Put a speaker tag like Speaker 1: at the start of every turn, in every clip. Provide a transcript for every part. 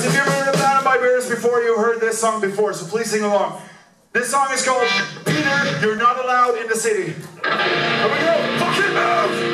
Speaker 1: Guys, if you've ever been Abandoned by Bears before, you heard this song before, so please sing along. This song is called Peter, You're Not Allowed in the City. Here we go. Fucking move!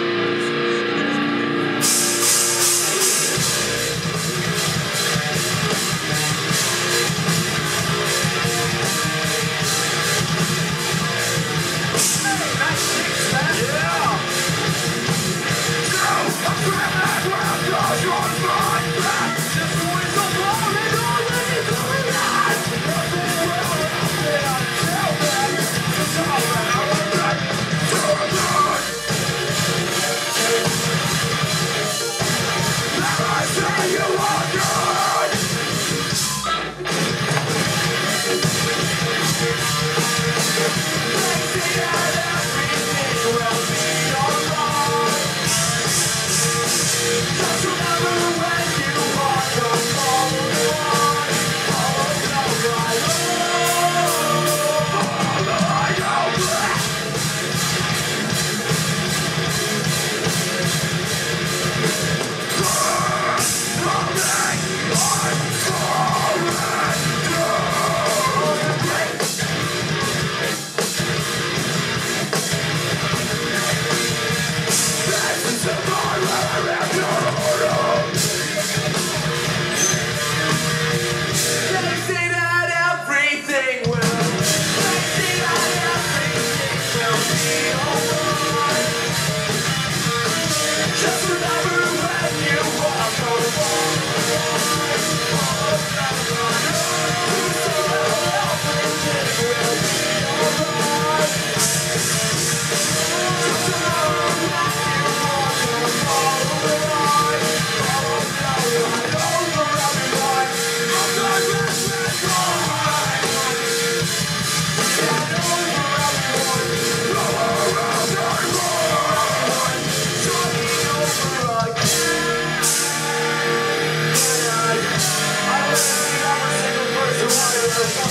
Speaker 1: Thank you.